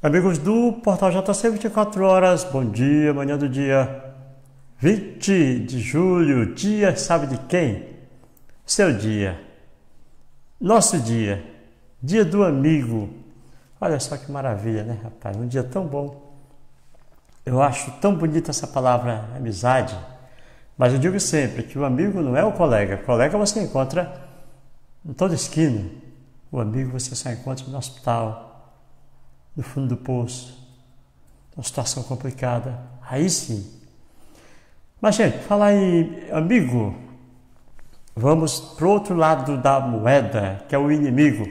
Amigos do Portal JC 24 horas, bom dia, manhã do dia 20 de julho, dia sabe de quem? Seu dia, nosso dia, dia do amigo. Olha só que maravilha, né, rapaz? Um dia tão bom. Eu acho tão bonita essa palavra amizade, mas eu digo sempre que o amigo não é o colega. O colega você encontra em toda esquina. O amigo você só encontra no hospital no fundo do poço, uma situação complicada. Aí sim. Mas, gente, falar em amigo, vamos para o outro lado da moeda, que é o inimigo.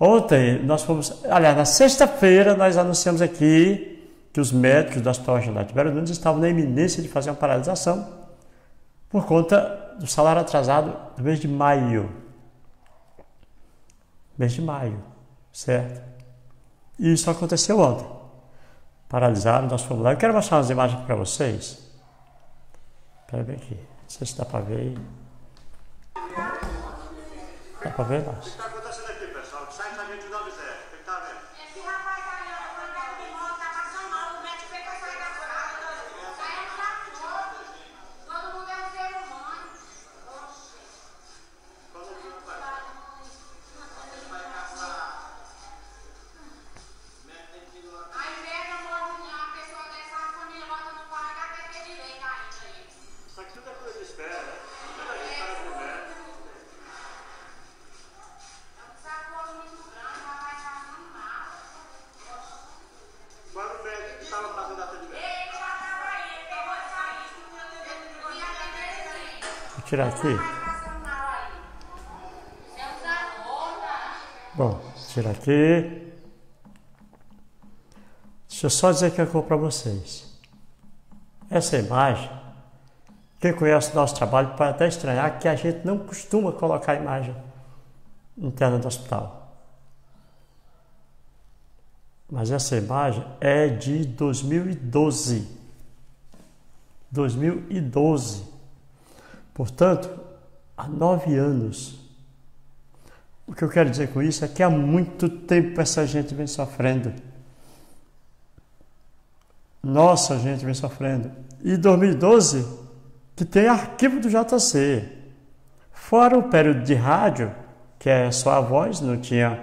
Ontem nós fomos, aliás, na sexta-feira nós anunciamos aqui que os médicos do Hospital Regional de Belo Nunes estavam na iminência de fazer uma paralisação por conta do salário atrasado do mês de maio. Mês de maio, certo? E isso aconteceu ontem. Paralisaram nosso formulário. Eu quero mostrar umas imagens para vocês. Espera bem aqui. Não sei se dá para ver. Dá para ver, nossa. tirar aqui. Bom, tirar aqui. Deixa eu só dizer que eu vou para vocês. Essa imagem, quem conhece o nosso trabalho pode até estranhar que a gente não costuma colocar a imagem interna do hospital. Mas essa imagem é de 2012. 2012. Portanto, há nove anos. O que eu quero dizer com isso é que há muito tempo essa gente vem sofrendo. Nossa gente vem sofrendo. E 2012, que tem arquivo do JC. Fora o período de rádio, que é só a voz, não tinha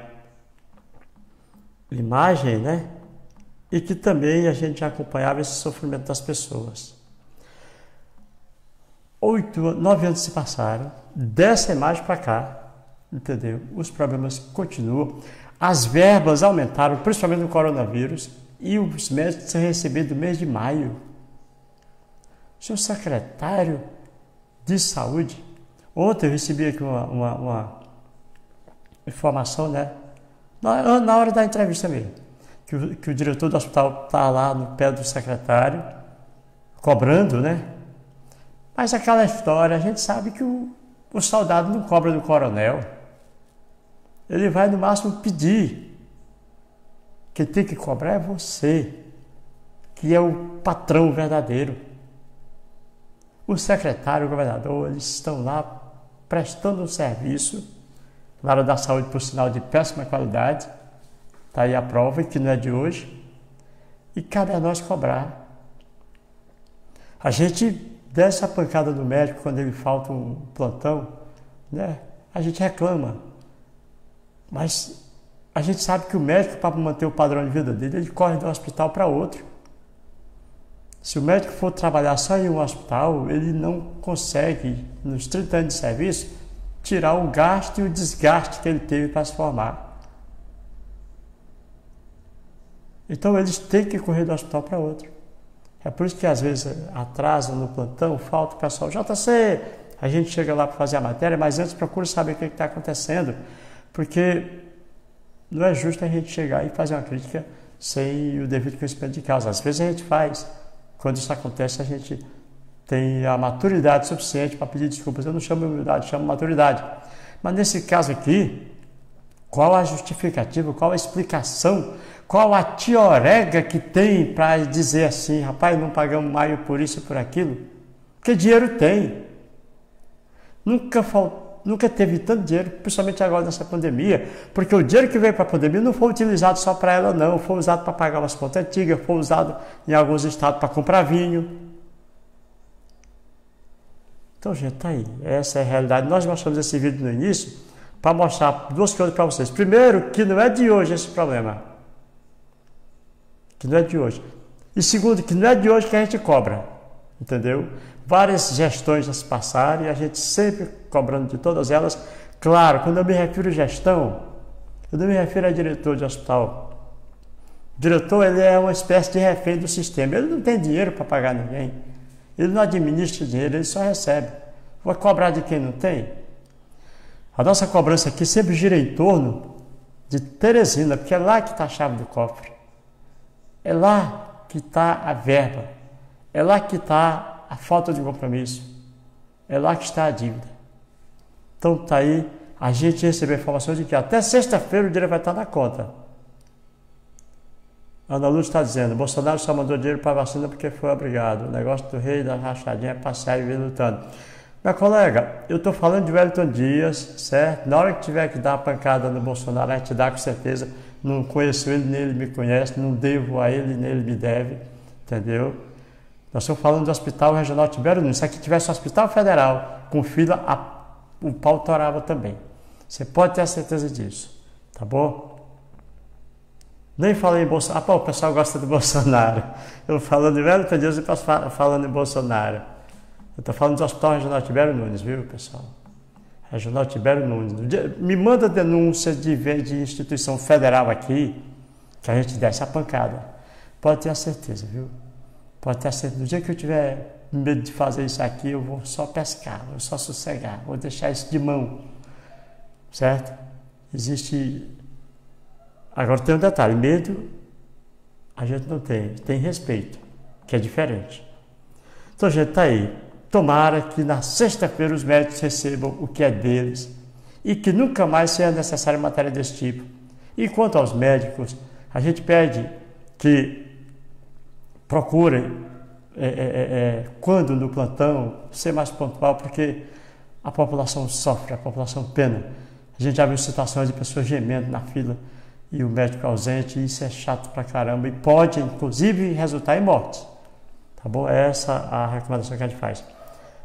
imagem, né? E que também a gente acompanhava esse sofrimento das pessoas. Oito, nove anos se passaram, dessa imagem para cá, entendeu? Os problemas continuam, as verbas aumentaram, principalmente no coronavírus, e os médicos têm recebido no mês de maio. Seu secretário de saúde, ontem eu recebi aqui uma, uma, uma informação, né? Na, na, hora da entrevista mesmo, que o, que o diretor do hospital está lá no pé do secretário, cobrando, né? Mas aquela história, a gente sabe que o, o soldado não cobra do coronel. Ele vai no máximo pedir. Quem tem que cobrar é você, que é o patrão verdadeiro. O secretário, o governador, eles estão lá prestando um serviço na área da saúde, por sinal de péssima qualidade. Está aí a prova, que não é de hoje. E cabe a nós cobrar. A gente dessa pancada do médico quando ele falta um plantão, né? A gente reclama. Mas a gente sabe que o médico, para manter o padrão de vida dele, ele corre de um hospital para outro. Se o médico for trabalhar só em um hospital, ele não consegue, nos 30 anos de serviço, tirar o gasto e o desgaste que ele teve para se formar. Então eles têm que correr de um hospital para outro. É por isso que às vezes atrasa no plantão, falta o pessoal. JC, a gente chega lá para fazer a matéria, mas antes procura saber o que está acontecendo, porque não é justo a gente chegar e fazer uma crítica sem o devido conhecimento de causa. Às vezes a gente faz, quando isso acontece, a gente tem a maturidade suficiente para pedir desculpas. Eu não chamo humildade, chamo maturidade. Mas nesse caso aqui, qual a justificativa, qual a explicação qual a tiorega que tem para dizer assim, rapaz, não pagamos maio por isso e por aquilo? Porque dinheiro tem. Nunca nunca teve tanto dinheiro, principalmente agora nessa pandemia, porque o dinheiro que veio para a pandemia não foi utilizado só para ela, não, foi usado para pagar umas contas antigas, foi usado em alguns estados para comprar vinho. Então, gente, tá aí, essa é a realidade. Nós mostramos esse vídeo no início para mostrar duas coisas para vocês. Primeiro, que não é de hoje esse problema, que não é de hoje. E segundo, que não é de hoje que a gente cobra, entendeu? várias gestões já se passaram e a gente sempre cobrando de todas elas. Claro, quando eu me refiro a gestão, eu não me refiro a diretor de hospital. O diretor ele é uma espécie de refém do sistema. Ele não tem dinheiro para pagar ninguém. Ele não administra dinheiro, ele só recebe. Vai cobrar de quem não tem? A nossa cobrança aqui sempre gira em torno de Teresina, porque é lá que está a chave do cofre. É lá que está a verba. É lá que está a falta de compromisso. É lá que está a dívida. Então está aí a gente recebeu a informação de que até sexta-feira o dinheiro vai estar na conta. Ana Luz está dizendo, Bolsonaro só mandou dinheiro para a vacina porque foi obrigado. O negócio do rei da rachadinha é passar e vir lutando. Meu colega, eu estou falando de Wellington Dias, certo? Na hora que tiver que dar uma pancada no Bolsonaro, a gente dá com certeza. Não conheço ele, nem ele me conhece, não devo a ele, nem ele me deve, entendeu? Nós estamos falando do Hospital Regional Tibério Nunes. Se aqui tivesse um Hospital Federal com fila, a, o pau torava também. Você pode ter a certeza disso, tá bom? Nem falei em Bolsonaro. Ah, pô, o pessoal gosta do Bolsonaro. Eu falando em Velho Deus e falando em Bolsonaro. Eu estou falando do Hospital Regional Tibério Nunes, viu, pessoal? Regional Tibério Nunes. Me manda denúncia de, de instituição federal aqui, que a gente desce a pancada. Pode ter a certeza, viu? Pode ter certeza, no dia que eu tiver medo de fazer isso aqui, eu vou só pescar, vou só sossegar, vou deixar isso de mão. Certo? Existe. Agora tem um detalhe: medo a gente não tem, tem respeito, que é diferente. Então, gente, tá aí. Tomara que na sexta-feira os médicos recebam o que é deles e que nunca mais seja necessária matéria desse tipo. E quanto aos médicos, a gente pede que procurem, é, é, é, é, quando no plantão, ser mais pontual, porque a população sofre, a população pena. A gente já viu situações de pessoas gemendo na fila e o médico ausente, e isso é chato pra caramba e pode, inclusive, resultar em morte. Tá bom? É essa a recomendação que a gente faz.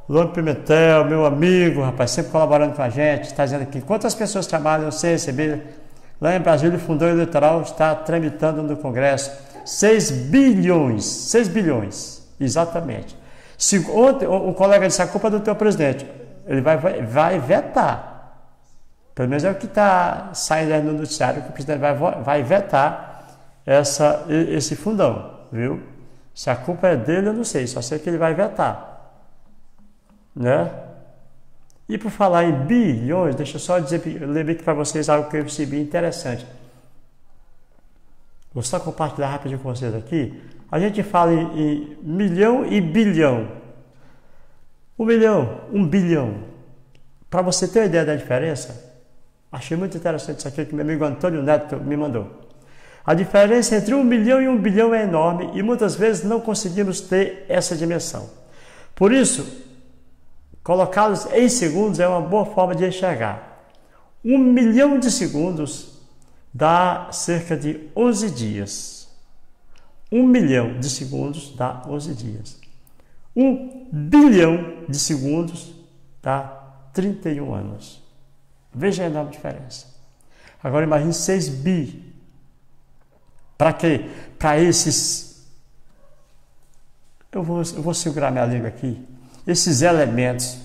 Luan Pimentel, meu amigo, rapaz, sempre colaborando com a gente, está dizendo aqui quantas pessoas trabalham sem receber. Lá em Brasília, o Fundão Eleitoral está tramitando no Congresso 6 bilhões, 6 bilhões, exatamente. Se, ontem, o, o colega disse, a culpa é do teu presidente, ele vai, vai, vai vetar. Pelo menos é o que está saindo no noticiário, que o presidente vai, vai vetar essa, esse fundão, viu? Se a culpa é dele, eu não sei, só sei que ele vai vetar. Né? E por falar em bilhões, deixa eu só dizer, ler aqui para vocês algo que eu recebi interessante. Vou só compartilhar rapidinho com vocês aqui. A gente fala em, em milhão e bilhão. Um milhão, um bilhão. Para você ter uma ideia da diferença, achei muito interessante isso aqui que meu amigo Antônio Neto me mandou. A diferença entre um milhão e um bilhão é enorme e muitas vezes não conseguimos ter essa dimensão. Por isso, colocá-los em segundos é uma boa forma de enxergar. Um milhão de segundos dá cerca de 11 dias. Um milhão de segundos dá 11 dias. Um bilhão de segundos dá 31 anos. Veja a enorme diferença. Agora imagine 6 bi. Para quê? Para esses. Eu vou, eu vou segurar minha língua aqui. Esses elementos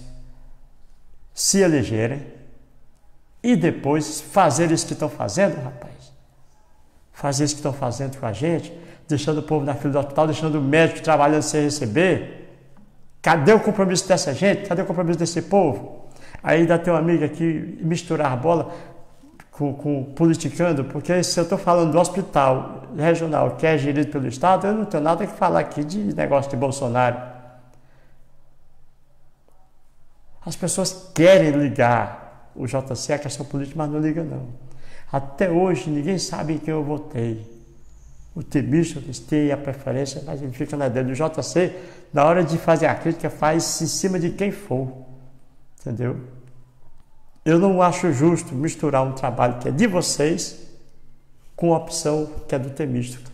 se elegerem e depois fazer isso que estão fazendo, rapaz. Fazer isso que estão fazendo com a gente, deixando o povo na fila do hospital, deixando o médico trabalhando sem receber. Cadê o compromisso dessa gente? Cadê o compromisso desse povo? Aí ainda tem uma amiga aqui misturar a bola com, com politicando, porque se eu estou falando do hospital regional que é gerido pelo Estado, eu não tenho nada que falar aqui de negócio de Bolsonaro. As pessoas querem ligar o JC, a questão política, mas não liga não. Até hoje ninguém sabe em quem eu votei. O Tebício tem a preferência, mas ele fica na dele. O JC, na hora de fazer a crítica, faz em cima de quem for. Entendeu? eu não acho justo misturar um trabalho que é de vocês com a opção que é do Temístico.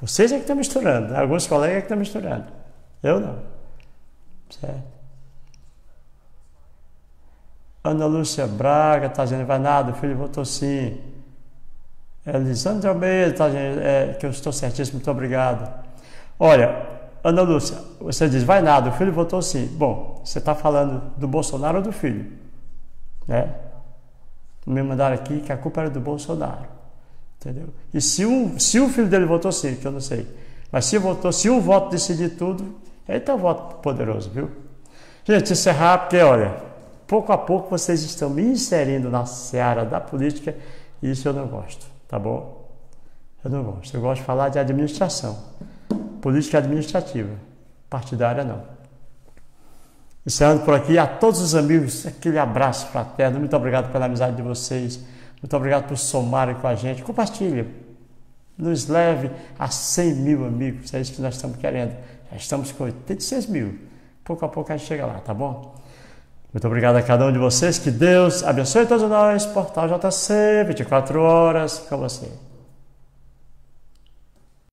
Vocês é que estão misturando, alguns colegas é que estão misturando. Eu não. Certo? Ana Lúcia Braga está dizendo, vai nada, o filho votou sim. Elisandra Almeida está dizendo é, que eu estou certíssimo, muito obrigado. Olha, Ana Lúcia, você diz, vai nada, o filho votou sim. Bom, você está falando do Bolsonaro ou do filho? Né? Me mandaram aqui que a culpa era do Bolsonaro. Entendeu? E se, um, se o filho dele votou sim, que eu não sei. Mas se votou, se um voto decidir tudo, ele tá um voto poderoso, viu? Gente, encerrar, porque olha, pouco a pouco vocês estão me inserindo na seara da política e isso eu não gosto, tá bom? Eu não gosto. Eu gosto de falar de administração, política administrativa, partidária não. Encerrando por aqui, a todos os amigos, aquele abraço fraterno. Muito obrigado pela amizade de vocês. Muito obrigado por somarem com a gente. Compartilhe. Nos leve a 100 mil amigos. É isso que nós estamos querendo. Já estamos com 86 mil. Pouco a pouco a gente chega lá, tá bom? Muito obrigado a cada um de vocês. Que Deus abençoe todos nós. Portal JC, 24 horas com você.